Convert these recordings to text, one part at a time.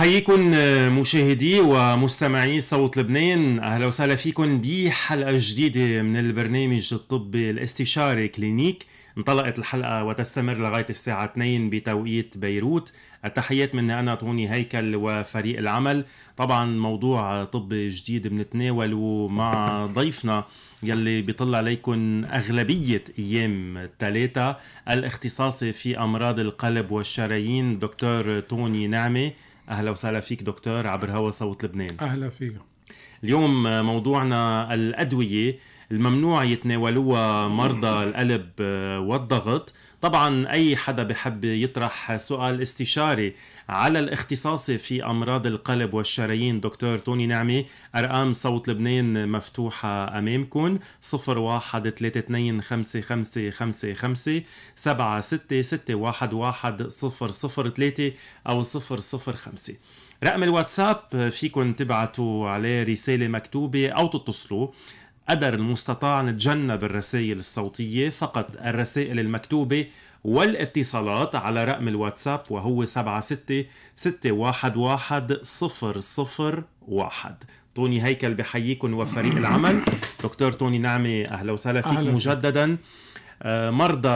حييكم مشاهدي ومستمعي صوت لبنان أهلا وسهلا فيكم بحلقة جديدة من البرنامج الطبي الاستشاري كلينيك. انطلقت الحلقة وتستمر لغاية الساعة 2 بتوقيت بيروت. التحيات مني أنا طوني هيكل وفريق العمل. طبعا موضوع طبي جديد بنتناوله مع ضيفنا يلي بيطلع عليكم أغلبية أيام الثلاثة الاختصاصي في أمراض القلب والشرايين دكتور توني نعمة. أهلا وسهلا فيك دكتور عبر هوا صوت لبنان. أهلا فيك. اليوم موضوعنا الأدوية الممنوع يتناولوها مرضى القلب والضغط. طبعا أي حدا بحب يطرح سؤال استشاري على الاختصاصي في أمراض القلب والشرايين. دكتور توني نعمي أرقام صوت لبنان مفتوحة أمامكم. 01 32 5 5 5 5 7 6 6 1 1 0 0 3 أو 0 0 5 رقم الواتساب فيكم تبعتوا عليه رسالة مكتوبة أو تتصلوا. قدر المستطاع نتجنب الرسائل الصوتية فقط الرسائل المكتوبة والاتصالات على رقم الواتساب وهو 76 611 001 توني هيكل بحييكم وفريق العمل. دكتور توني نعمة أهلا وسهلا فيك أهلا. مجددا. آه، مرضى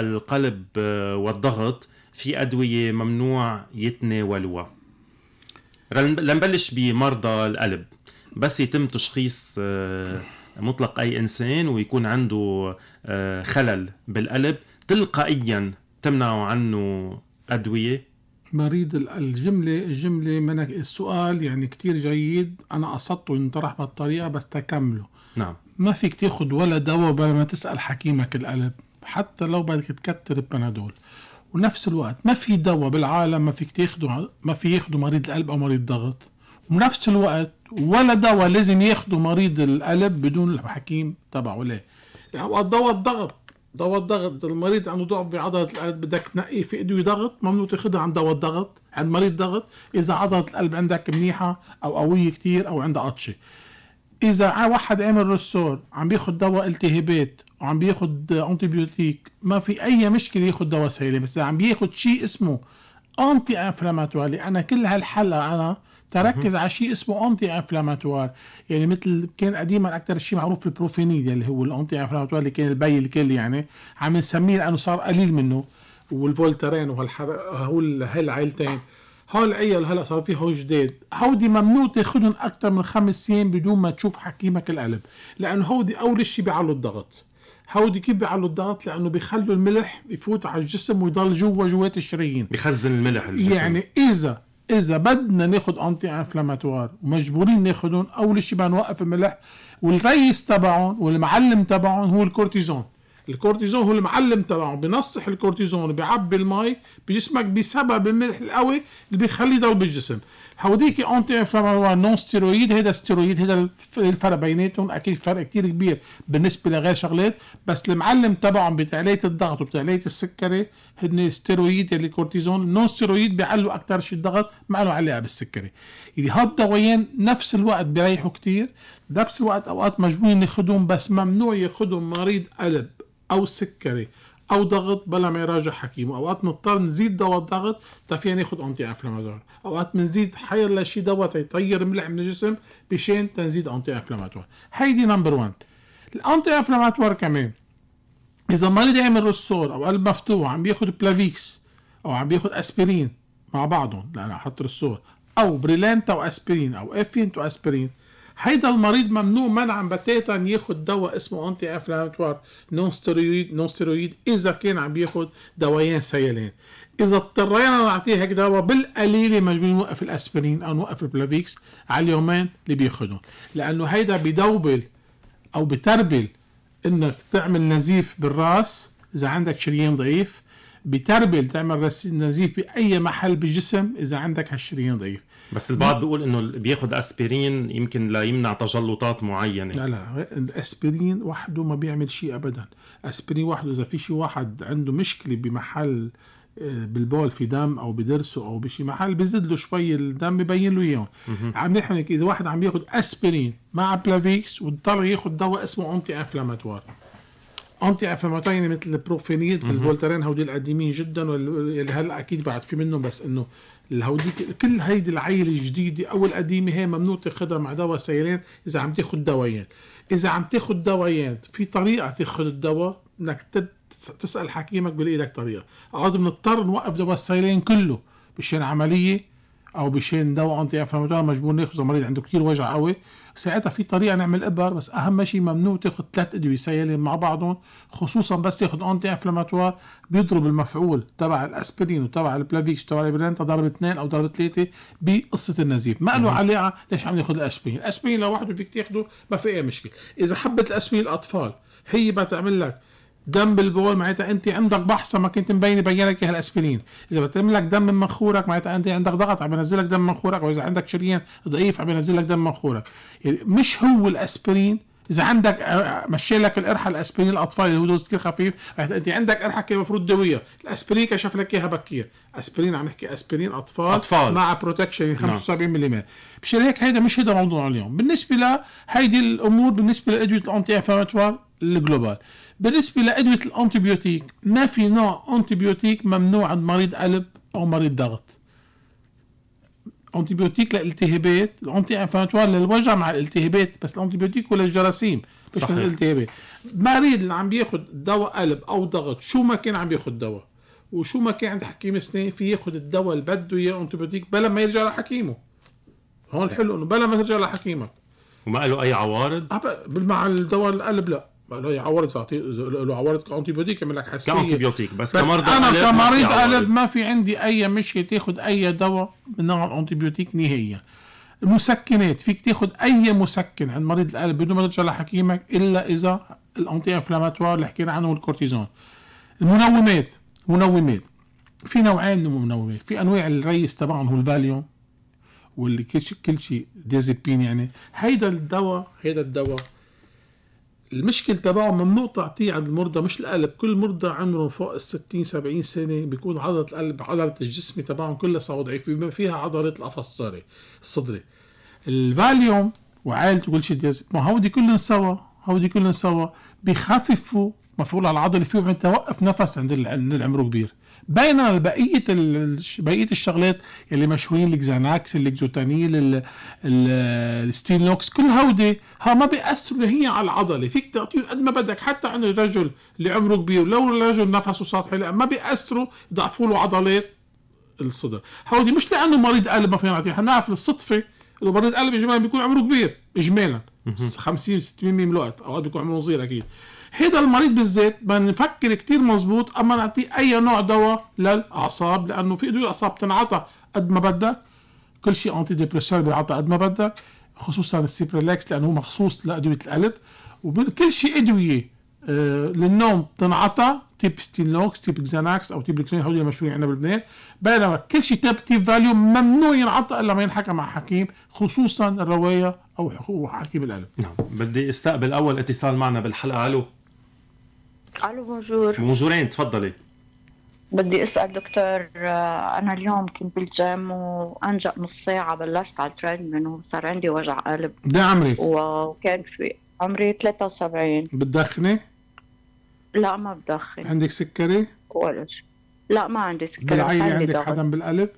القلب آه، والضغط في أدوية ممنوع يتناولوها لنبلش بمرضى القلب. بس يتم تشخيص آه، مطلق أي إنسان ويكون عنده آه، خلل بالقلب تلقائيا تمنعوا عنه أدوية. مريض الجملة الجملة منك السؤال يعني كتير جيد أنا قصدته ينطرح بهالطريقة بس تكمله. نعم. ما فيك تاخد ولا دواء بلا ما تسأل حكيمك القلب حتى لو بدك تكتر البنادول. ونفس الوقت ما في دواء بالعالم ما فيك تاخده ما في ياخده مريض القلب أو مريض ضغط. وبنفس الوقت ولا دواء لازم ياخده مريض القلب بدون الحكيم تبعه؟ يعني اوقات دواء الضغط. دواء الضغط. المريض عنده ضعف بعضلة القلب. بدك تنقي في ادوية ضغط ممنوع تاخذها عند دواء الضغط عند مريض ضغط. إذا عضلة القلب عندك منيحة أو قوية كتير أو عندها عطشة إذا واحد عامل رسول عم بياخد دواء التهابات وعم بياخد antibiotique ما في أي مشكلة ياخد دواء سيلي بس عم بياخد شيء اسمه anti-inflammatoire أنا كل هالحلقة أنا تركز على شيء اسمه anti-inflammatoire يعني مثل كان قديما أكثر شيء معروف ال Profenid اللي هو ال anti-inflammatoire اللي كان البي الكل يعني عم نسميه لأنه صار قليل منه وال Voltaren وهالحر هول هالعيلتين هول العيال هلا صار في هو جديد. هودي ممنوع تاخذهم أكثر من خمس سنين بدون ما تشوف حكيمك القلب لأنه هودي أول شيء بيعلوا الضغط. هودي كيف بيعلوا الضغط؟ لأنه بيخلوا الملح يفوت على الجسم ويضل جوا جوات الشرايين. بخزن الملح الجسم. يعني إذا إذا بدنا ناخذ anti-inflammatoire ومجبورين ناخذهم أول شيء بدنا نوقف الملح والرئيس تبعهم والمعلم تبعهم هو الكورتيزون. الكورتيزون هو المعلم تبعه بنفخ الكورتيزون وبيعبي المي بجسمك بسبب الملح القوي اللي بيخليه يضل بالجسم. هوديك anti-inflammatoire non stéroïde هيدا stéroïde هيدا الفرق بيناتهم. أكيد فرق كتير كبير بالنسبة لغير شغلات. بس المعلم تبعهم بتعلية الضغط وبتعلية السكري هن stéroïde اللي كورتيزون ال non stéroïde بيعلوا أكثر شيء الضغط ما له علاقة بالسكري. يعني هالدوايين نفس الوقت بيريحوا كتير نفس الوقت أوقات مجبورين ناخذهم بس ممنوع ياخذهم مريض قلب أو سكري. أو ضغط بلا ما يراجع حكيمه. أوقات نضطر نزيد دواء الضغط تفينا ناخذ anti-inflammatoire أوقات بنزيد حيلا شي دواء تيطير ملح من الجسم بشان تنزيد anti-inflammatoire هيدي number 1 ال anti-inflammatoire كمان إذا مريض يعمل ressort أو قلب مفتوح عم بياخذ Plavix أو عم بياخذ اسبرين مع بعضهم. لأنه حط ressort أو Brilinta واسبرين أو Efient واسبرين هيدا المريض ممنوع منعا بتاتا ياخذ دواء اسمه anti-inflammatoire non stéroïde non stéroïde إذا كان عم بياخذ دوايين سيلان إذا اضطرينا نعطيه هيك دواء بالقليله مجبورين نوقف الأسبرين أو نوقف ال Plavix على اليومين اللي بياخذهم لأنه هيدا بدوبل أو بتربل إنك تعمل نزيف بالرأس. إذا عندك شريان ضعيف بتربل تعمل نزيف بأي محل بالجسم. إذا عندك هالشريان ضعيف. بس البعض بيقول إنه بياخذ أسبرين يمكن لا يمنع تجلطات معينة. لا لا الأسبرين وحده ما بيعمل شيء ابدا. أسبرين وحده إذا في شيء واحد عنده مشكلة بمحل آه، بالبول في دم أو بدرسه أو بشي محل بيزيد له شوي الدم ببين له إياهم. عم نحكي إذا واحد عم ياخذ أسبرين مع Plavix واضطر ياخذ دواء اسمه anti-inflammatoire anti-inflammatory يعني مثل ال Profenid ال Voltaren هودي القديمين جدا واللي هلأ أكيد بعد في منهم بس إنه الهوديك كل هيدي العيلة الجديدة أو القديمة هي ممنوع تاخذها مع دواء سيرين إذا عم تاخذ دوايين إذا عم تاخذ دوايين في طريقة تاخذ الدواء إنك تسأل حكيمك بلاقي لك طريقة. عاد بنضطر نوقف دواء السيلين كله مشان عملية أو بشين دواء انفلاماتوري مجبور ناخذه مريض عنده كثير وجع قوي. ساعتها في طريقة نعمل إبر بس أهم شيء ممنوع تاخذ ثلاث أدوية سيالين مع بعضهم خصوصا بس تاخذ انتي انفلاماتوار بيضرب المفعول تبع الأسبرين وتبع ال Plavix وتبع ال Brilinta ضرب اثنين أو ضرب ثلاثة بقصة النزيف. ما له علاقة ليش عم ناخذ الأسبرين. الأسبرين لوحده فيك تاخذه ما في أي مشكلة. إذا حبت الأسبرين الأطفال هي بتعمل لك دم بالبول معناتها انت عندك بحصه ما كنت مبين يبين لك إياها الأسبرين. إذا بتعمل لك دم من منخورك معناتها انت عندك ضغط عم بينزل لك دم من منخورك وإذا عندك شريان ضعيف عم بينزل لك دم من منخورك يعني مش هو الأسبرين. إذا عندك مشي لك القرحة الأسبرين الأطفال اللي هو dose كثير خفيف انت عندك قرحة كان المفروض دوية. الأسبرين كشف لك إياها بكير. أسبرين عم نحكي أسبرين أطفال, أطفال. مع protection 75 ملم مشان هيك هيدا مش هيدا موضوع اليوم. بالنسبة لهيدي الأمور بالنسبة لادويه ال anti-inflammatoire ال global بالنسبة لأدوية ال antibiotique ما في نوع antibiotique ممنوع عند مريض قلب أو مريض ضغط. antibiotique للالتهابات ال anti-inflammatoire للوجع مع الالتهابات بس ال antibiotique للجراثيم مش للالتهابات. مريض اللي عم بياخذ دواء قلب أو ضغط شو ما كان عم بياخذ دواء؟ وشو ما كان عند حكيم اسنان في ياخذ الدواء اللي بده إياه antibiotique بلا ما يرجع لحكيمه. هون الحلو إنه بلا ما ترجع لحكيمك. وما له أي عوارض؟ مع الدواء القلب لا. له يعورض تعطي له عورض antibiotique يعمل لك حساسيه ك antibiotique بس, بس كمرضى أنا كمريض قلب ما في عندي اي مشكله تاخذ اي دواء من نوع ال antibiotique نهائيا المسكنات فيك تاخذ اي مسكن عند مريض القلب بدون ما ترجع لحكيمك إلا إذا ال anti-inflammatoire اللي حكينا عنه والكورتيزون المنومات منومات. في نوعين من المنومات. في أنواع الريس تبعهم هو الفاليوم واللي كل شيء كل شيء diazépine يعني. هيدا الدواء هيدا الدواء المشكل تبعه ممنوع تعطيه عند المرضى مش القلب. كل مرضى عمرهم فوق ال 60 70 سنة بيكون عضلة القلب عضلة الجسم تبعهم كلها صار ضعيف بما فيها عضلة القفص الصدري الصدري. الفاليوم وعائلته كل شيء ما هودي كلهم سوا هودي كلهم سوا بخففوا مفعول العضلي فيهم. توقف نفس عند العمر كبير. بينما بقية بقية الشغلات اللي مشهورين ال Xanax ال Lexotanil ال Stilnox كل هودي ها ما بيأثروا هي على العضلة. فيك تعطيه قد ما بدك حتى عند الرجل اللي عمره كبير. لو الرجل نفسه سطحي لا ما بيأثروا يضعفوا له عضلات الصدر. هودي مش لأنه مريض قلب ما فينا نعطيه. نعرف الصدفة إنه مريض قلب اجمالا بيكون عمره كبير اجمالا. 50 60 من الوقت أوقات بيكون عمره صغير أكيد. هذا المريض بالذات بدنا نفكر كتير مزبوط أما نعطيه أي نوع دواء للأعصاب لأنه في إدوية الأعصاب تنعطى قد ما بدك. كل شيء antidépresseur بيعطى قد ما بدك خصوصا ال Cipralex لأنه هو مخصوص لأدوية القلب. وكل شيء إدوية آه للنوم تنعطى type Stilnox type Xanax أو type Lexin هول المشهورين عندنا بلبنان. بينما كل شيء type type Valium ممنوع ينعطى إلا ما ينحكى مع حكيم خصوصا الرية أو حكيم القلب. نعم بدي استقبل أول اتصال معنا بالحلقة. ألو. ألو bonjour bonjour ين تفضلي. بدي أسأل دكتور آه، أنا اليوم كنت بالجيم وأنجأ نص ساعه بلشت على ال treadmill وصار عندي وجع قلب. قدي عمرك وكان في عمري 73 بتدخني؟ لا ما بدخن. عندك سكري؟ ولا شيء. لا ما عندي سكري بالعيلة عندك ضغط. حدا بالقلب؟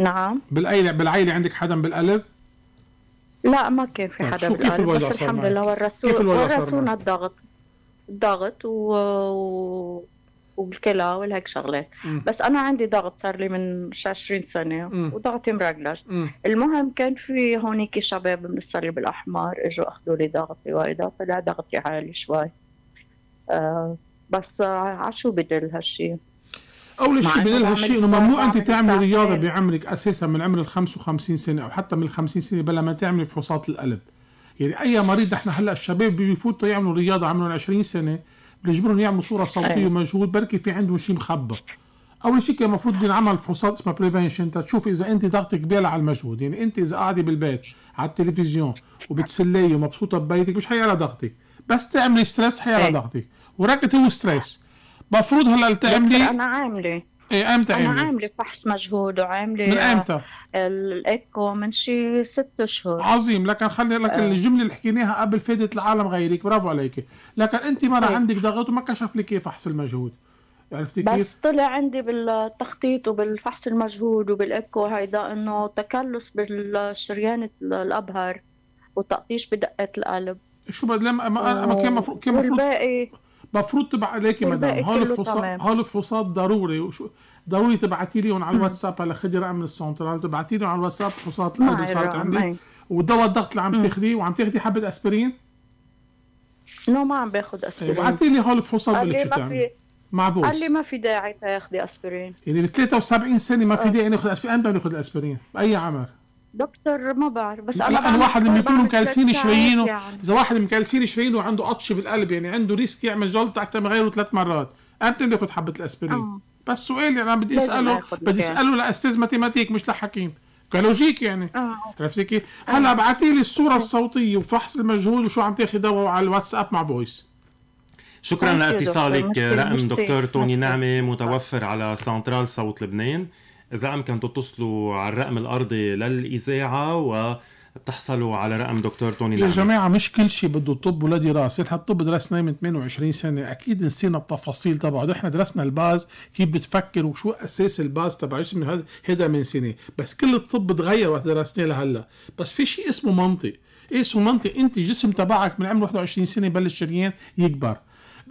نعم. بالعيلة بالعيلة عندك حدا بالقلب؟ لا ما كان في طيب، حدا بالقلب بس الحمد لله ورثنا الضغط. الضغط و... وبالكلى والهيك شغلات. بس أنا عندي ضغط صار لي من 20 سنة م. وضغطي مرجلج المهم كان في هونيك شباب من الصليب الأحمر إجوا أخذوا لي ضغطي واذا طلع ضغطي عالي شوي. آه بس على شو بدل هالشيء أول شيء بدل هالشيء إنه ممنوع أنت تعملي رياضة بعمرك أساسا من عمر ال 55 سنة أو حتى من ال 50 سنة بلا ما تعملي فحوصات القلب. يعني أي مريض إحنا هلأ الشباب بيجوا يفوتوا يعملوا رياضة عمرهم 20 سنة بنجبرهم يعملوا صورة صوتية أيوة. ومجهود بركي في عندهم شيء مخبى أول شيء كان المفروض ينعمل فحوصات اسمها prevention تشوف إذا أنت ضغطك بيعلى على المجهود. يعني أنت إذا قاعدة بالبيت على التلفزيون وبتسلي ومبسوطة ببيتك مش حيعلى ضغطك. بس تعملي stress حيعلى أيوة. ضغطك. وركت هو stress المفروض هلأ تعملي أنا عاملة. إيه إمتى أنا عاملة فحص مجهود وعاملة من إمتى؟ الإيكو من شي ست شهور عظيم لكن خلي لك أه. الجملة اللي حكيناها قبل فادت العالم غيرك برافو عليك لكن أنت مرة أيه. عندك ضغط وما كشف لك كيف فحص المجهود عرفتي كيف؟ بس طلع عندي بالتخطيط وبالفحص المجهود وبالإيكو هيدا إنه تكلس بالشريان الأبهر وتقطيش بدقة القلب شو بدل ما ما كان مفروض كان مفروض والباقي مفروض تبع عليكي مدام. هول الفحوصات ضروري. وشو ضروري تبعتي لي على الواتساب. هلا خدي رقم من السنترال تبعتي لي على الواتساب فحوصات القلب اللي صارت عندي. والدواء الضغط اللي عم تاخذيه. وعم تاخذي حبة أسبرين؟ no ما عم باخذ أسبرين. ابعتي لي هول الفحوصات بدك شو تعمل مع voice قال لي ما في داعي تاخذي أسبرين. يعني ب 73 سنة ما في داعي ناخذ أسبرين. إمتى بناخذ الاسبرين؟ باي عمر؟ دكتور ما بعرف بس أنا أنا واحد اللي بيكونوا مكالسين شرايينه يعني. إذا واحد مكالسين شرايينه وعنده قطش بالقلب يعني عنده risk يعمل جلطة أكثر من غيره ثلاث مرات. إمتى بياخذ حبة الأسبرين؟ أوه. بس سؤال يعني أنا بدي اساله بدي أسأله لأستاذ mathématiques مش لحكيم. ك logique يعني. آه. عرفتي كيف؟ هلا ابعتي لي الصورة الصوتية وفحص المجهود وشو عم تاخذي دواء على الواتساب مع voice شكرا لاتصالك رقم دكتور توني نعمة متوفر على سنترال صوت لبنان. اذا امكن تتصلوا على الرقم الأرضي للإذاعة و بتحصلوا على رقم دكتور توني. يا جماعة مش كل شيء بده طب ولا دراسة، نحن الطب درسناه من 28 سنة، أكيد نسينا التفاصيل تبعه، نحن درسنا ال base كيف بتفكر وشو أساس الباز تبع جسم هذا من سنة، بس كل الطب تغير وقت درسناه لهلأ، بس في شيء اسمه منطق، اسمه منطق. أنت الجسم تبعك من عمر 21 سنة يبلش الشريان يكبر،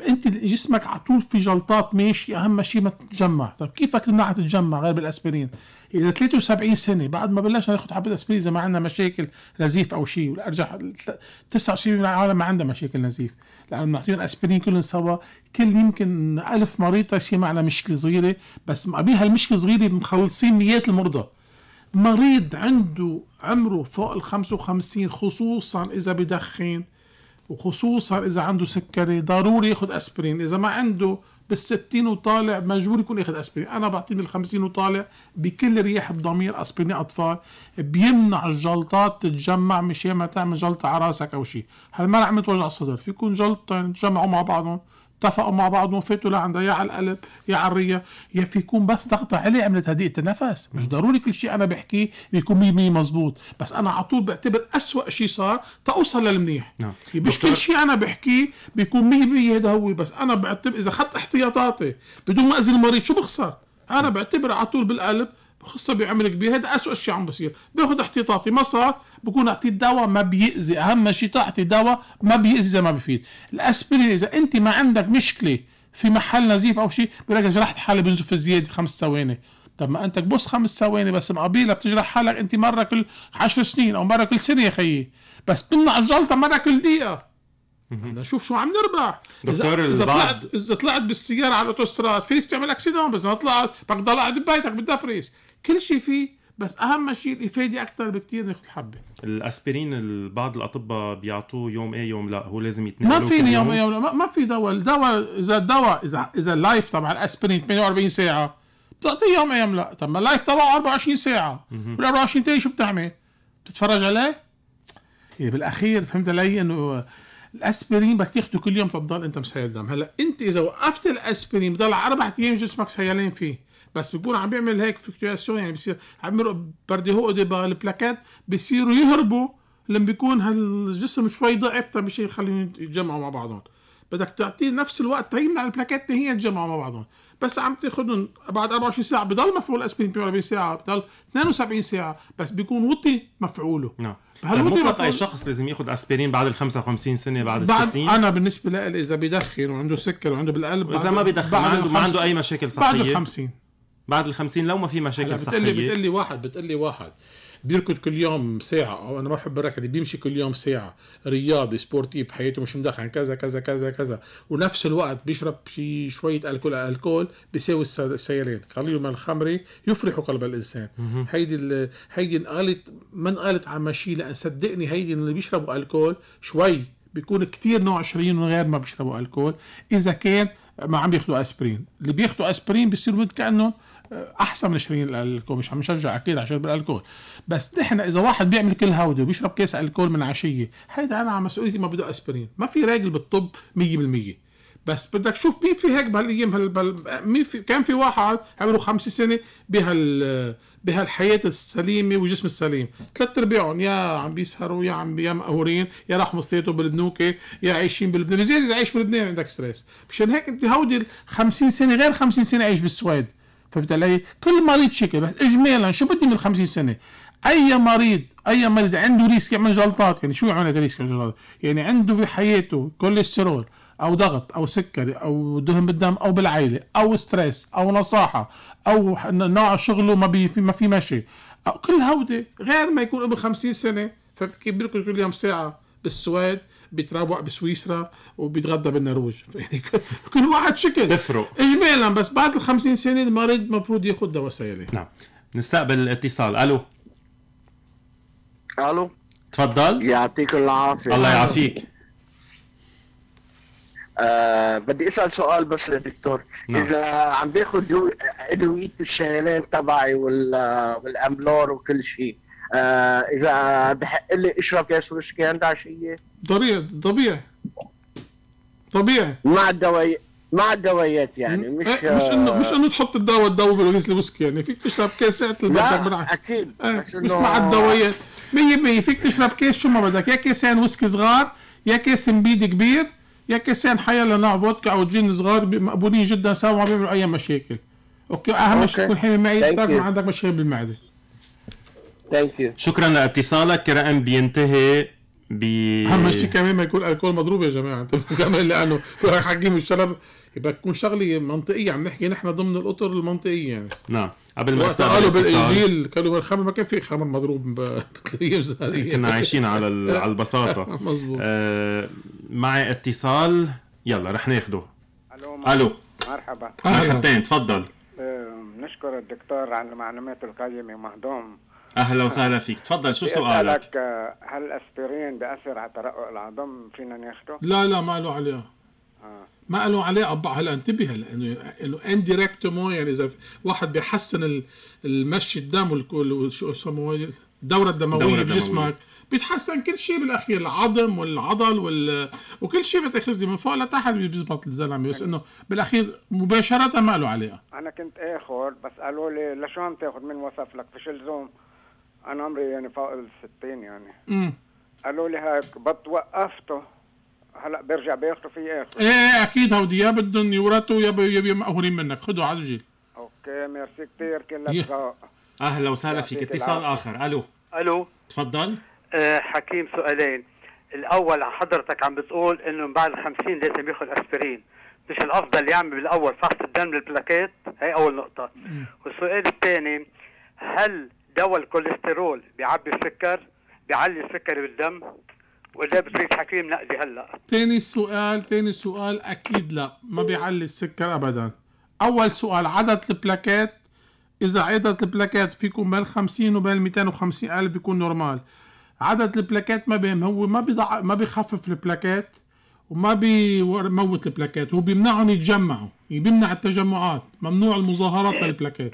انت جسمك على طول في جلطات ماشي أهم شيء ما تتجمع. طيب كيف بدك تمنعها تتجمع غير بالأسبرين؟ إذا 73 سنة بعد ما بلشنا ناخذ حبة أسبرين إذا ما عندنا مشاكل نزيف أو شيء. أرجع 99 من العالم ما عندها مشاكل نزيف. لأنه بنعطيهم أسبرين كلهم سوا. كل يمكن ألف مريض يصير معنا مشكلة صغيرة بس قبلها المشكلة صغيرة مخلصين مئات المرضى. مريض عنده عمره فوق ال 55 خصوصا إذا بدخن وخصوصا إذا عنده سكري ضروري ياخذ أسبرين. إذا ما عنده بالستين وطالع مجبور يكون ياخذ أسبرين. أنا بعطيه بالخمسين وطالع بكل رياح الضمير اسبرين أطفال. بيمنع الجلطات تتجمع مش ما تعمل جلطة على راسك أو شيء. هل ما عملت وجع صدر في جلطتين تجمعوا مع بعضهم. اتفقوا مع بعضهم فاتوا لعندها يا على القلب يا على الريه يا في يكون بس ضغط عليه عملت هديئة النفس. مش ضروري كل شيء أنا بحكيه بيكون 100% مزبوط بس أنا على طول بعتبر اسوء شيء صار توصل للمنيح. نعم. مش كل شيء أنا بحكيه بيكون 100% هذا هو. بس أنا بعتبر إذا اخذت احتياطاتي بدون ما اذي المريض شو بخسر؟ أنا بعتبر على طول بالقلب خصة بعمر كبير هذا أسوأ شيء عم بصير. باخذ احتياطاتي. ما صار؟ بكون اعطيت دواء ما بيأذي. أهم شيء تعطي دواء ما بيأذي زي ما بفيد الأسبرين إذا أنت ما عندك مشكلة في محل نزيف أو شيء بيقول لك جرحت حالي بنزف زياده خمس ثواني. طب ما انت بص خمس ثواني بس مقابلها بتجرح حالك أنت مرة كل عشر سنين أو مرة كل سنة يا خيي بس بتمنع الجلطة مرة كل دقيقة. شوف شو عم نربح. دكتور إذا طلعت إذا طلعت بالسيارة على الأوتوستراد فيك تعمل اكسيدون بس ما طلعت بدك تضل قاعد ببيتك بالدبريس. كل شيء فيه بس أهم شيء الإفادة أكثر بكثير ناخذ الحبه الأسبرين بعض الأطباء بيعطوه يوم إيه يوم لا هو لازم يتنقل ما فيني يوم إيه يوم لا ما, في دواء. الدواء إذا الدواء إذا إذا ال life تبع الأسبرين 48 ساعة بتعطيه يوم إيه يوم لا. طب ما ال life تبعه 24 ساعة. وال 24 تاني شو بتعمل؟ بتتفرج عليه؟ يعني بالأخير فهمت علي؟ إنه الأسبرين بدك تاخده كل يوم تضل أنت مسيل دم هلأ أنت إذا وقفت الأسبرين بضل أربع أيام جسمك سيالين فيه. بس بيكون عم بيعمل هيك fluctuation يعني بصير عم يمرق برديهو ديبا البلاكات بيصيروا يهربوا لما بيكون هالجسم شوي ضعف طيب مش يخليهم يتجمعوا مع بعضهم. بدك تعطيه نفس الوقت تيمنع البلاكات هي يتجمعوا مع بعضهم. بس عم تاخذهم بعد 24 ساعة بضل مفعول اسبرين 48 ساعة بضل 72 ساعة بس بيكون وطي مفعوله. نعم. طيب مطلق أي شخص لازم ياخذ اسبرين بعد ال 55 سنة بعد ال 60 أنا بالنسبة لي إذا بدخن وعنده سكر وعنده بالقلب اذا ما بدخن ما عنده, ما عنده أي مشاكل صحية؟ بعد ال 50 بعد ال 50 لو ما في مشاكل صحيه بتقلي بتقلي واحد بتقلي واحد. بيركض كل يوم ساعة. أو أنا ما بحب الركض بيمشي كل يوم ساعة. رياضي سبورتي بحياته مش مدخن كذا كذا كذا كذا. ونفس الوقت بيشرب شي شوية الكول ألكول بيساوي السيارين. قليل من الخمر يفرح قلب الإنسان. هيدي هيدي انقالت ما انقالت عن مشي لأن صدقني هيدي اللي بيشربوا ألكول شوي بيكون كتير نوع شرايين من غير ما بيشربوا ألكول. إذا كان ما عم بياخذوا أسبرين. اللي بياخذوا أسبرين بيصيروا كأنه أحسن من شرايين الألكول مش عم نشجع أكيد عشان بالالكول بس نحن إذا واحد بيعمل كل هودي وبيشرب كيس ألكول من عشية هيدا أنا على مسؤوليتي ما بده أسبرين. ما في راجل بالطب 100% بس بدك تشوف مين في هيك بهالأيام مين في كان في واحد عمره خمس سنة بهال بهالحياة السليمة والجسم السليم. ثلاث أرباعهم يا عم بيسهروا يا عم يا مقهورين يا راح مصيتوا بالبنوكه يا عايشين بلبنان. بزيادة إذا عايش بلبنان عندك stress مشان هيك أنت هودي ال 50 سنة غير 50 سنة عايش بالسويد. فهمت علي؟ كل مريض شكل بس اجمالا شو بدي من 50 سنة؟ أي مريض أي مريض عنده risk يعمل جلطات يعني شو يعني risk يعمل جلطات؟ يعني عنده بحياته كوليسترول أو ضغط أو سكري أو دهن بالدم أو بالعائله أو stress أو نصاحة أو نوع شغله ما بي ما في مشي أو كل هودي غير ما يكون ابن 50 سنة فهمت كيف بيركض كل يوم ساعة بالسويد بيتراوح بسويسرا وبيتغدى بالنرويج. يعني كل واحد شكل. بفرق. اجمالا بس بعد ال 50 سنة المريض المفروض ياخذ دواء سيالي نعم. نستقبل اتصال ألو. ألو. تفضل. يعطيك العافية. الله يعافيك. آه بدي أسأل سؤال بس يا دكتور نعم. إذا عم باخذ دو- إدوية الشيلان تبعي وال- والأملور وكل شيء آه إذا بحق لي إشرب كاس ويسكي عندها عشيه طبيعي طبيعي. طبيعي. مع الدواء مع الدوايات يعني مش إيه، مش انه مش إنه تحط الدواء الدواء بالكيس الويسكي يعني فيك تشرب اللي بدك لا أكيد. إيه، بس مش إنه مع الدوايات 100% فيك تشرب كيس شو ما بدك. يا كيسين ويسكي صغار يا كيس نبيد كبير يا كيسين حيلا نوع فودكا أو جين صغار مقبولين جدا سوا ما بيعملوا أي مشاكل. okay أهم شيء. تكون حامي معي ما. عندك مشاكل بالمعدة. thank you شكرا لاتصالك رقم بينتهي ب أهم شيء كمان ما يكون alcool مضروب يا جماعة. كمان لأنه حكيم الشرب يبقى تكون شغلة منطقية عم نحكي نحن ضمن الأطر المنطقية يعني. نعم. قبل ما أستقبل قالوا بالإنجيل كانوا بالخمر ما كان في خمر مضروب. كنا عايشين على ال- على البساطة. مظبوط. آه معي اتصال. يلا رح ناخده. ألو ألو. مرحبا. مرحبتين تفضل. آه، نشكر الدكتور على المعلومات القيمة مهضوم. أهلا وسهلا فيك. تفضل شو سؤالك؟ آه، هل الأسبرين بأثر على ترقق العظم فينا ناخده؟ لا لا ما قالوا عليها آه. ما قالوا عليه. أبا هلا انتبه. هلا إنه انديركتومو يعني إذا واحد بيحسن ال- المشي الدم والكل شو اسمه الدورة الدموية الدورة بجسمك. بيتحسن كل شيء بالأخير العظم والعضل وال... وكل شيء بتاخذ من فوق لتحت بيزبط الزلمة. بس إنه بالأخير مباشرة ما قالوا عليها أنا كنت آخذ بس قالوا لي لشو عم تاخذ؟ من وصف لك؟ فيش لزوم أنا عمري يعني فوق ال 60 يعني. امم قالوا لي هيك بط وقفته هلأ برجع باخده في اخذ إيه أكيد هودي يا بدهم يورثوا يا بي- يا مقهورين منك. خذوا عجل okay merci كثير كل. لقاء أهلا وسهلا فيك اتصال. آخر. ألو. ألو. تفضل. أه حكيم سؤالين. الأول حضرتك عم بتقول إنه من بعد ال 50 لازم ياخذ أسبرين. مش الأفضل يعمل بالأول فحص الدم للبلاكات هي أول نقطة. والسؤال الثاني هل دواء الكوليسترول بيعبي السكر بيعلي السكري بالدم ولا بتريد حكيم نقدي هلأ. تاني سؤال تاني سؤال أكيد لا ما بيعلي السكر ابدا. أول سؤال عدد البلاكات إذا عدد البلاكات فيكم بين 50 وبين 250 ألف بيكون normal. عدد ال plaquettes ما بيهم هو ما بيضع ما بيخفف ال plaquettes وما بيموت ال plaquettes هو بيمنعهم يتجمعوا يعني بيمنع التجمعات ممنوع المظاهرات لل plaquettes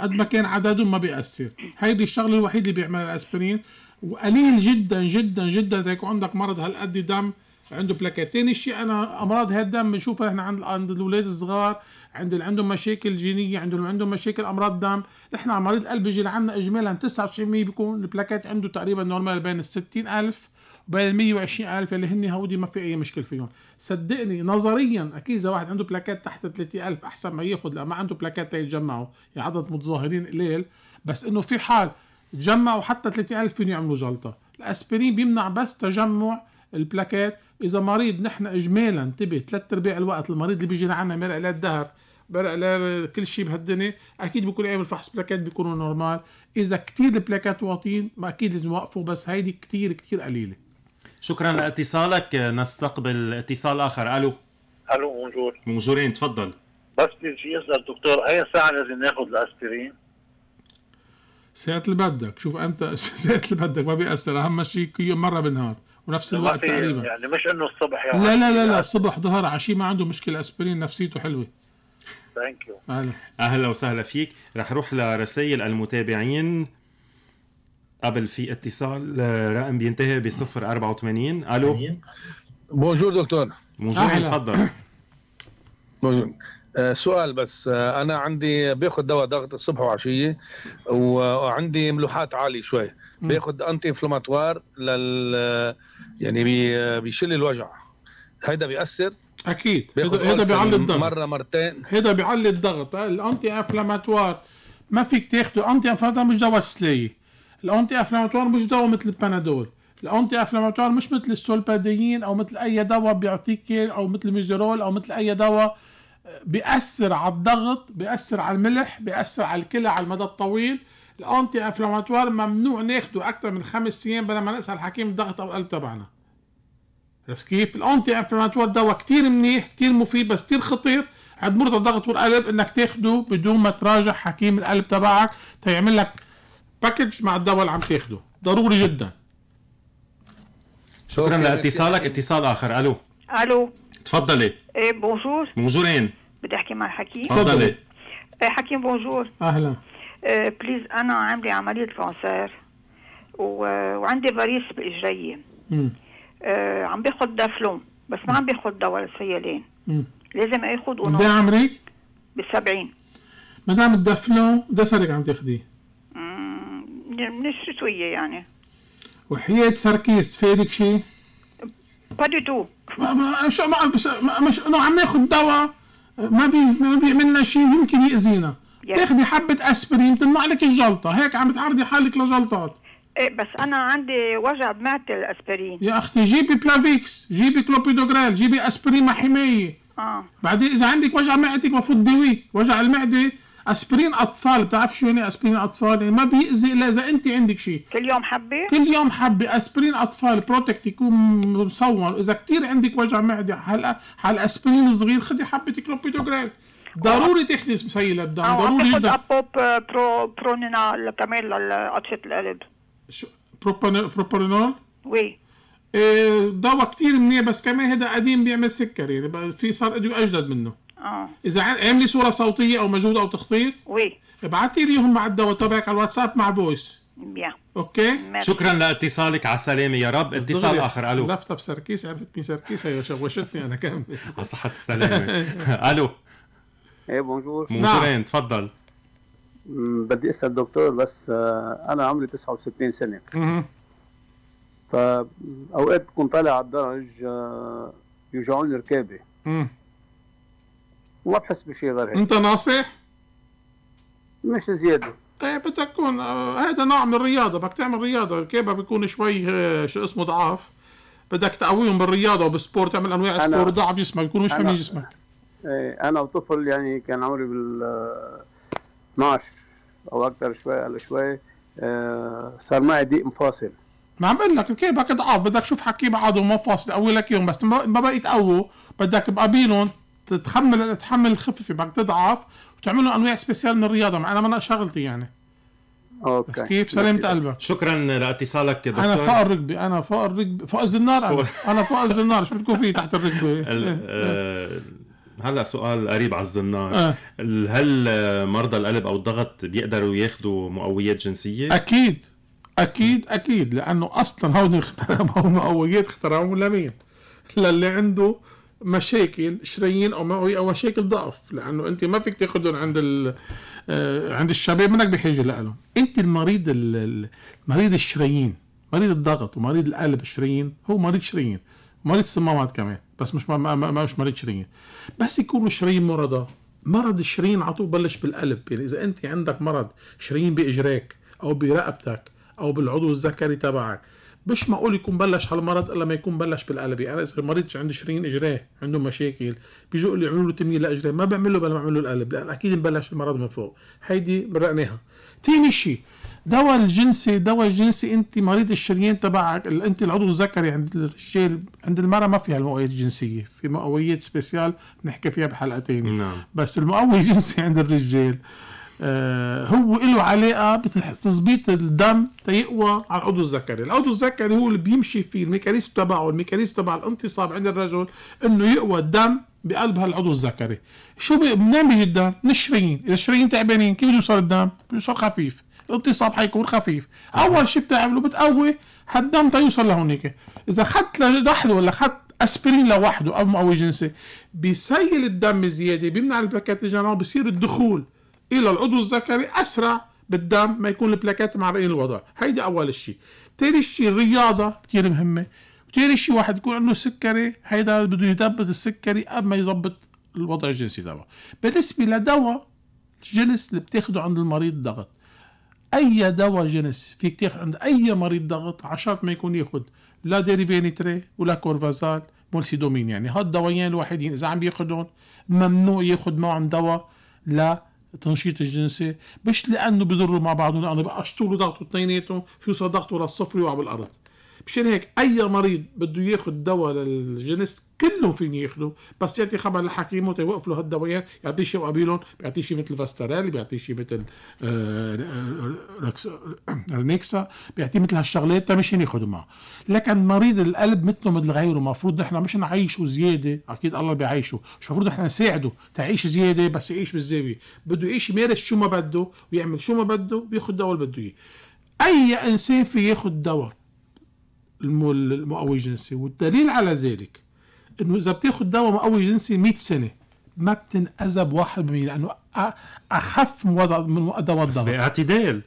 قد ما كان عددهم ما بيأثر. هيدي الشغلة الوحيدة اللي بيعملها الاسبرين وقليل جدا جدا جدا. يكون عندك مرض هالقد دم عنده plaquettes. تاني شيء أنا أمراض هالدم بنشوفها إحنا عند عند الأولاد الصغار عند اللي عندهم مشاكل جينية عندهم عندهم مشاكل أمراض دم. نحن مريض قلب بيجي لعنا اجمالا 29% بيكون ال plaquettes عنده تقريبا normal بين ال 60000 وبين ال 120000 اللي هن هودي ما في أي مشكلة فيهم. صدقني نظريا أكيد إذا واحد عنده plaquettes تحت 30000 أحسن ما ياخذ لأ ما عنده plaquettes يتجمعوا يعني عدد متظاهرين قليل. بس إنه في حال تجمعوا حتى 30000 فيهم يعملوا جلطه الأسبرين بيمنع بس تجمع ال plaquettes. إذا مريض نحن اجمالا انتبه ثلاث أرباع الوقت المريض اللي بيجي لعنا مرق له الدهر مرق له كل شيء بهالدنيا أكيد بيكون يعمل فحص plaquettes بيكونوا normal إذا كتير ال plaquettes واطيين ما أكيد لازم يوقفوا بس هيدي كتير كتير قليلة. شكرا لاتصالك. نستقبل اتصال آخر. ألو. ألو bonjour. بونجورين تفضل. بس بدي اسال دكتور أي ساعة لازم ناخذ الأسبرين؟ ساعة اللي بدك. شوف إمتى ساعة اللي بدك. ما بيأثر. أهم شيء كل يوم مرة بالنهار ونفس الوقت تقريبا. يعني مش إنه الصبح يا لا لا لا لا الصبح ظهر عشي ما عنده مشكلة. أسبرين نفسيته حلوة. thank you هلا أهلا وسهلا فيك. رح روح لرسائل المتابعين. قبل في اتصال آه، رقم بينتهي ب 084 ألو؟ bonjour دكتور. أهلا. تفضل bonjour. آه، سؤال بس. آه، أنا عندي باخذ دواء ضغط الصبح وعشية وعندي ملوحات عالية شوي. باخذ anti-inflammatoire لل يعني بي بيشيل الوجع. هيدا بيأثر؟ أكيد. هذا بيعلي الضغط. مرة مرتين. هذا بيعلي الضغط. ال anti-inflammatoire ما فيك تاخده. ال anti-inflammatoire مش دواء تسلاي ال anti-inflammatoire مش دواء مثل البنادول. ال anti-inflammatoire مش مثل السولباديين أو مثل أي دواء بيعطيك أو مثل ميزورول أو مثل أي دواء بيأثر على الضغط بيأثر على الملح بيأثر على الكلى على المدى الطويل. ال anti-inflammatoire ممنوع ناخده أكثر من خمس أيام بلا ما نسأل حكيم الضغط أو القلب تبعنا. عرفت كيف؟ ال anti-inflammatoire دواء كثير منيح كثير مفيد بس كثير خطير. عند مرضى الضغط والقلب إنك تاخده بدون ما تراجع حكيم القلب تبعك تيعمل لك package مع الدواء اللي عم تاخده. ضروري جدا. شكرا لاتصالك. اتصال آخر. ألو. ألو. تفضلي. إيه bonjour. بونجورين بدي أحكي مع الحكيم. تفضلي. إيه حكيم bonjour. أهلا. إيه please أنا عاملة عملية cancer و... وعندي varices باجري إيه عم باخذ دافلون بس ما عم باخذ دواء السيلان لازم اخذ قد عمرك؟ ب 70 مدام الدافلون ده صارك عم تاخذيه؟ من الشتويه يعني. وحياة سركيس فادك شيء؟ pas du tout شو ما بس مش إنه عم ناخذ دواء ما بي ما بيعملنا شيء يمكن يأذينا. تاخذي حبة أسبرين تمنع لك الجلطة. هيك عم تعرضي حالك لجلطات. إيه بس أنا عندي وجع بمعدة الأسبرين. يا أختي جيبي بلافيكس جيبي كلوبيدوغرال جيبي أسبرين مع حماية آه. بعدين إذا عندك وجع معدتك المفروض تداويه وجع المعدة أسبرين أطفال بتعرف شو يعني أسبرين أطفال؟ يعني ما بيأذي الا إذا انت عندك شيء كل يوم حبة؟ كل يوم حبة. أسبرين أطفال Protect يكون مصور. إذا كثير عندك وجع معدة حال حال أسبرين صغير؟ خدي حبة كلوبيدوغرال ضروري تاخذي مسيلة الدم ضروري جدا ابوب برو برونينال كمان لعطشة القلب. شو؟ بروبانول وي. إيه دواء كثير منيح بس كمان هذا قديم بيعمل سكر يعني في صار أدوية أجدد منه. آه. إذا عملي صورة صوتية أو موجود أو تخطيط وي. ابعتي لي إياهم مع الدواء تبعك على الواتساب مع فويس بيان أوكي؟ ميرسي. شكرا لاتصالك. على السلامة يا رب. اتصال آخر. ألو. لفتة بسركيس عرفت مين سركيس؟ هي شوشتني أنا كامل على صحة السلامة. ألو. إيه بونجور بونجورين تفضل. مم، بدي أسأل دكتور بس آه، أنا عمري 69 سنة. فأوقات بكون طالع على الدرج آه، يوجعوني ركابي. وما بحس بشيء غير هيك. أنت ناصح؟ مش زيادة. إيه بدك تكون آه، هذا نوع من الرياضة. بدك تعمل رياضة. كيف بيكون شوي آه، شو اسمه ضعاف. بدك تقويهم بالرياضة وبالسبورت. تعمل أنواع سبورت ضعف جسمك. يكون مش حامل جسمك. إيه، أنا وطفل يعني كان عمري بال آه، 12 أو أكثر شوي أقل شوي آه، صار معي ضيق مفاصل. ما عم بقول لك كيف بدك ضعاف بدك شوف حكيم عضو ما فاصل. قوي لك يوم بس. ما ما بقيت تقووا بدك بقابلهم تتحمل تحمل الخفه بدك تضعف وتعمل له أنواع spécial من الرياضة مع أنا ما شغلتي يعني. okay. بس كيف سلامة قلبك؟ شكرا لإتصالك دكتور أنا فوق الركبة أنا فوق الركبة فوق الزنار أنا. أنا فوق الزنار شو بدكم فيه تحت الركبة؟ ال- آه، هلا سؤال قريب على الزنار آه. ال- هل مرضى القلب أو الضغط بيقدروا ياخذوا مقويات جنسية؟ أكيد أكيد أكيد لأنه أصلا هون اخترعوا مقويات اخترعوهم لمين؟ للي عنده مشاكل شرايين أو مقوي أو مشاكل ضعف لأنه أنت ما فيك تاخذهم عند آه، عند الشباب منك بحاجة لهم أنت المريض ال- ال- مريض الشرايين مريض الضغط ومريض القلب الشرايين هو مريض شرايين مريض الصمامات كمان بس مش ما, مش مريض شرايين بس يكونوا الشرايين مرضى. مرض الشرايين على طول بلش بالقلب. يعني إذا أنت عندك مرض شرايين بإجراك أو برقبتك أو بالعضو الذكري تبعك مش معقول يكون بلش هالمرض إلا ما يكون بلش بالقلب يعني إذا المريض عنده شرايين اجراه عنده مشاكل بيجوا اللي يعملوا له تمييل لاجراه ما بيعمل له بلا ما يعمل له القلب لأن أكيد مبلش المرض من فوق. هيدي مرقناها. ثاني شيء دواء الجنسي. دواء الجنسي أنت مريض الشريان تبعك أنت العضو الذكري عند الرجال عند المرأة ما فيها المقويات الجنسية في مقويات سبيسيال بنحكي فيها بحلقتين. نعم. بس المقوي الجنسي عند الرجال. هو له علاقه بتظبيط الدم تيقوى على العضو الذكري، العضو الذكري هو اللي بيمشي فيه ال mécanisme تبعه ال mécanisme تبع الانتصاب عند الرجل إنه يقوى الدم بقلب هالعضو الذكري. شو منين بيجي الدم؟ من الشرايين، اذا الشرايين تعبانين كيف بده يوصل الدم؟ بيوصل خفيف، الانتصاب حيكون خفيف، أول شيء بتعمله بتقوي هالدم تيوصل لهونيك، إذا اخذت لوحده ولا اخذت اسبرين لوحده أو مقوي جنسي بيسيل الدم زيادة بيمنع ال plaques en général بصير الدخول إلى العضو الذكري أسرع بالدم ما يكون ال plaques معرقين الوضع. هيدي أول شيء ثاني شيء الرياضة كثير مهمة. ثاني شيء واحد يكون عنده سكري هيدا بده يثبت السكري قبل ما يظبط الوضع الجنسي تبعه. بالنسبة لدواء جنس اللي بتاخده عند المريض ضغط. أي دواء جنس فيك تاخذ عند أي مريض ضغط عشان ما يكون ياخذ لا dérivé nitré ولا Corvasal molsidomine يعني. هاد الدوايين الوحيدين إذا عم بياخذهم ممنوع ياخذ معهم دواء لا تنشيط الجنسي مش لأنه بيضروا مع بعضهم لأنه بقشطوا له ضغطه اثنيناتهم فيوصل ضغطه للصفر ويقع بالارض مشان هيك أي مريض بده ياخذ دواء للجنس كلهم فين ياخذوا بس يعطي خبر لحكيمه تيوقف له هالدوايان يعطيه شيء قبيلهم بيعطيه شيء مثل Vastarel بيعطيه شيء مثل رينكسا بيعطيه مثل هالشغلات مشان ياخذوا معه. لكن مريض القلب مثله مثل غيره المفروض نحن مش نعيشه زيادة أكيد الله بيعيشه مش المفروض نحن نساعده تعيش زيادة بس يعيش بالزاوية. بده يعيش يمارس شو ما بده ويعمل شو ما بده بياخذ دواء اللي بده إياه. أي إنسان في ياخذ دواء المقوي الجنسي والدليل على ذلك إنه إذا بتاخذ دواء مقوي جنسي 100 سنة ما بتنأذى بواحد من لأنه أخف من وضع من دواء الضغط. باعتدال.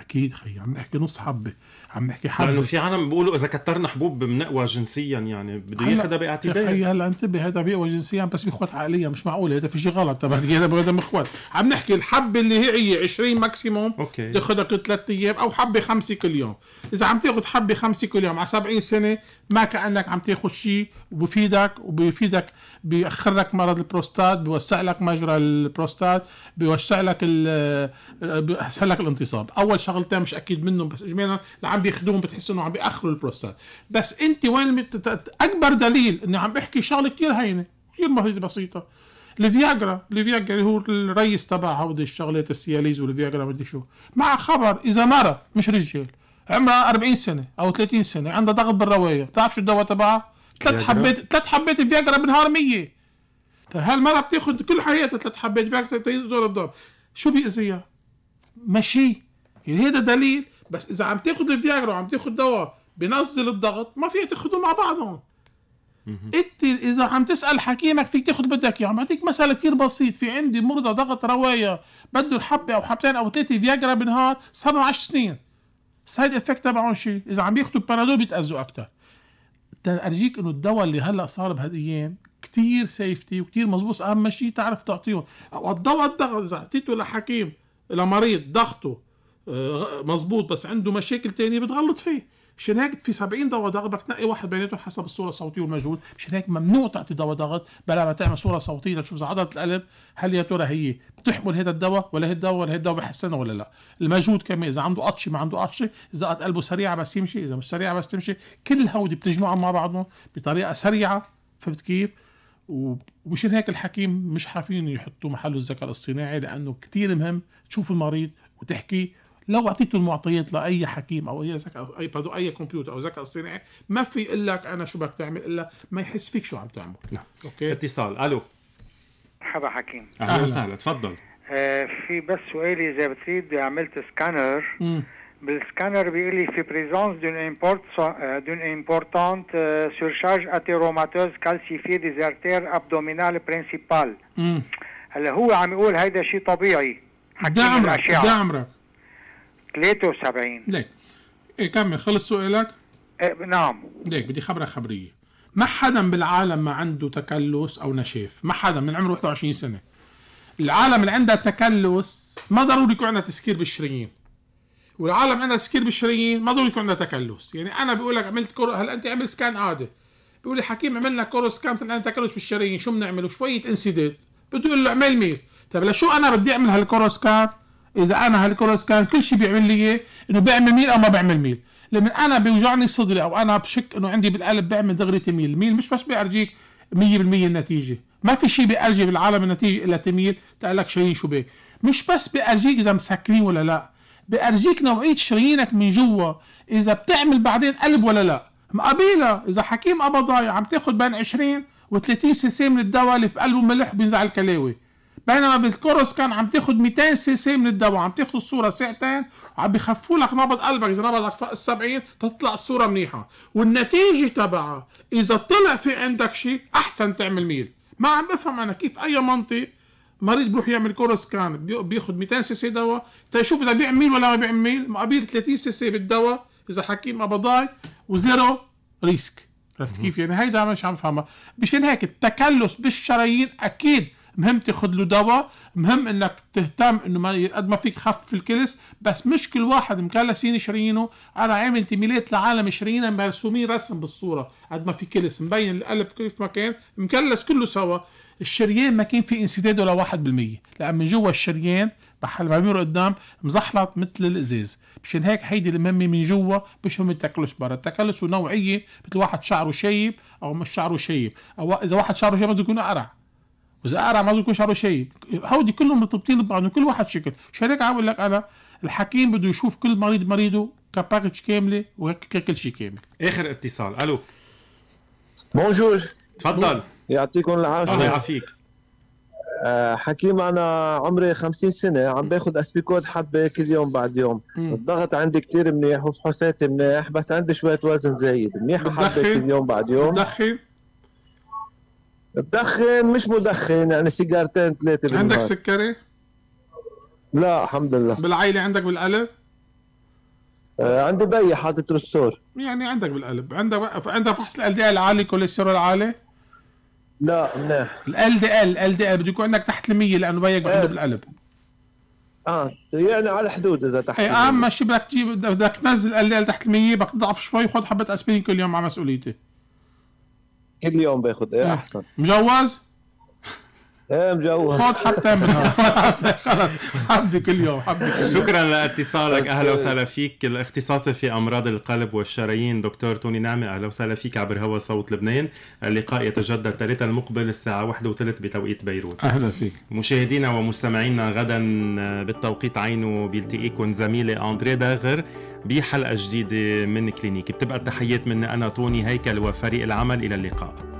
أكيد خي عم نحكي نص حبة عم نحكي حبة. لأنه في عالم بيقولوا إذا كترنا حبوب بنقوى جنسيا يعني بده ياخذها باعتدال خي هلا انتبه هذا بيقوى جنسيا بس بيخوت عقليا مش معقول هذا في شيء غلط. تبع هذا هذا مخوت عم نحكي الحبة اللي هي 20 maximum OK. تاخذها كل ثلاث أيام أو حبة خمسة كل يوم. إذا عم تاخذ حبة خمسة كل يوم على 70 سنة ما كأنك عم تاخذ شيء وبفيدك وبيفيدك بيأخر لك مرض البروستات بيوسع لك مجرى البروستات بيوسع لك بيسهل لك الانتصاب. أول شغلتين مش أكيد منهم بس اجمالا اللي عم بياخذوهم بتحس إنه عم بيأخروا البروستات. بس أنت وين أكبر دليل إني عم بحكي شغلة كثير هينة كثير بسيطة. الفياجرا الفياجرا هو الرئيس تبع هودي الشغلات السياليز والفياجرا بدي شو. مع خبر إذا مرة مش رجال. عمرها 40 سنة أو 30 سنة عندها ضغط بالروايا. بتعرف شو الدواء تبعها؟ ثلاث حبات ثلاث حبات فياجرا بالنهار 100 هالمرة بتاخذ كل حياتها ثلاث حبات فياجرا تزور الضغط شو بيأذيها؟ ماشي. يعني هذا دليل. بس إذا عم تاخذ الفياجرا وعم تاخذ دواء بنزل الضغط ما فيها تاخذهم مع بعضهم أنت إذا عم تسأل حكيمك فيك تاخذ بدك اياه عم بعطيك مثل كثير بسيط في عندي مرضى ضغط رواية بده الحبه أو حبتين أو ثلاثة فياجرا بالنهار صار 10 سنين. ال side effect تبعهم شيء إذا عم بياخذوا بنادول بيتاذوا أكثر أرجيك إنه الدواء اللي هلأ صار بهالأيام كثير safety وكثير مزبوط أهم شيء تعرف تعطيهم. أو الدواء الضغط إذا اعطيته لحكيم لمريض ضغطه مزبوط بس عنده مشاكل تانية بتغلط فيه. مشان هيك في 70 دواء ضغط بدك تنقي واحد بيناتهم حسب الصورة الصوتية والمجهود. مشان هيك ممنوع تعطي دواء ضغط بلا ما تعمل صورة صوتية لتشوف إذا عضلة القلب هل يا ترى هي بتحمل هذا الدواء ولا هذا الدواء ولا هذا الدواء بحسنها ولا لا. المجهود كمان إذا عنده قطشه ما عنده قطشه إذا قلبه سريعه بس يمشي إذا مش سريعه بس تمشي كل هودي بتجمعهم مع بعضهم بطريقة سريعة فهمت كيف؟ ومشان هيك الحكيم مش حافين يحطوا محله الذكاء الاصطناعي لأنه كثير مهم تشوف المريض وتحكي لو اعطيته المعطيات لأي حكيم أو أي ذكاء أي بدو أي كمبيوتر أو ذكاء اصطناعي ما في يقول لك أنا شو بدك تعمل إلا ما يحس فيك شو عم تعمل. نعم. أوكي؟ اتصال. ألو. مرحبا حكيم. أهلا وسهلا. تفضل. آه في بس سؤالي إذا بتريد عملت scanner بال scanner بيقول لي في présence d'une import d'une importante surcharge athéromateuse calcifiée des artères abdominales principales هلا هو عم يقول هيدا شيء طبيعي قد عمرك قد عمرك 73 ليك. إيه كمل خلص سؤالك؟ إيه نعم. ليك بدي خبرك خبرية. ما حدا بالعالم ما عنده تكلس أو نشاف؟ ما حدا من عمره 21 سنة. العالم اللي عندها تكلس ما ضروري يكون عندها تسكير بالشرايين. والعالم عندها تسكير بالشرايين ما ضروري يكون عندها تكلس. يعني أنا بقول لك عملت coro هلا أنت عمل scan عادي. بيقول لي حكيم عملنا coro scan طلع عندنا تكلس بالشرايين. شو بنعمل شوية انسداد بده يقول له اعمل ميل طيب لشو أنا بدي أعمل هال coro scan إذا أنا هال coro scan كل شيء بيعمل لي إنه بيعمل ميل أو ما بيعمل ميل. لما أنا بيوجعني صدري أو أنا بشك إنه عندي بالقلب بيعمل دغري تميل. ميل مش بس بيرجيك 100% النتيجة. ما في شيء بيرجي بالعالم النتيجة إلا تميل. تقول لك شرايين شو بيه مش بس بيرجيك إذا مسكرين ولا لا. بيرجيك نوعية شرايينك من جوا. إذا بتعمل بعدين قلب ولا لا. مقابلها إذا حكيم قبضايا عم تاخذ بين 20 و30 سي سي من الدواء اللي في قلبه ملح بينزع الكلاوي. بينما بال coro scan عم تاخد 200 سي سي من الدواء عم تاخد الصورة ساعتين وعم بخفوا لك نبض قلبك إذا نبضك فوق ال 70 تطلع الصورة منيحة. والنتيجة تبعها إذا طلع في عندك شيء أحسن تعمل ميل. ما عم بفهم أنا كيف أي منطق مريض بيروح يعمل coro scan بياخذ 200 سي سي دواء. تشوف إذا بيعمل ولا ما بيعمل مقابل 30 سي سي بالدواء. إذا حكيم قبضاي و zero risk. عرفت كيف؟ يعني هيدا مش عم فهمها مشان هيك التكلس بالشرايين أكيد مهم تاخذ له دواء مهم إنك تهتم إنه ما قد ما فيك خف الكلس بس مش كل واحد مكلسين شرايينه أنا عامل تيميلات لعالم شرايينه مرسومين رسم بالصورة قد ما في كلس مبين القلب كيف ما كان مكلس كله سوا. الشريان ما كان في انسداد ولا 1% لأن من جوا الشريان ما بيمر قدام مزحلط مثل الإزاز. مشان هيك هيدي المهمة من جوا مش هم التكلس برا التكلس نوعية مثل واحد شعره شيب أو مش شعره شيب أو إذا واحد شعره شيب بده يكون قرع وإذا قرع ما يكون شعره شيب هودي كلهم مرتبطين ببعضهم كل واحد شكل. هيك عم بقول لك أنا الحكيم بده يشوف كل مريض مريضه كباكج كاملة وكل شيء كامل. آخر اتصال. ألو. بونجور تفضل. يعطيكم العافية. الله يعافيك. آه، حكيم أنا عمري 50 سنة عم باخذ اسبيكود حبة كل يوم بعد يوم. مم. الضغط عندي كثير منيح وفحوصاتي منيح بس عندي شوية وزن زايد. منيح حبه كل يوم بعد يوم. بدخن بدخن مش مدخن يعني سيجارتين ثلاثة عندك سكري؟ لا الحمد لله. بالعائله عندك بالقلب؟ آه عندي بي حاطط ressort يعني عندك بالقلب. عندك عندك فحص LDL عالي كوليسترول عالي؟ لا منيح ال دي ال ال دي ال بده يكون عندك تحت ال 100 لأنه بيك عنده بالقلب. آه يعني على حدود إذا تحت اي أهم شيء بدك تجيب بدك تنزل LDL تحت ال 100 بدك تضعف شوي وخذ حبة آسبرين كل يوم على مسؤوليتي. كل يوم باخذ إيه احسن مجوز؟ إيه مجوز. منها خلص حبدي كل يوم حبدي كل يوم. شكرا لاتصالك أهلا وسهلا فيك. الاختصاصي في أمراض القلب والشرايين دكتور توني نعمة أهلا وسهلا فيك عبر هوا صوت لبنان. اللقاء يتجدد الثلاثاء المقبل الساعة 1 وثلث بتوقيت بيروت. أهلا فيك. مشاهدينا ومستمعينا غدا بالتوقيت عينه بيلتقيكم زميلي أندري داغر بحلقة جديدة من كلينيك. بتبقى التحيات مني أنا توني هيكل وفريق العمل. إلى اللقاء.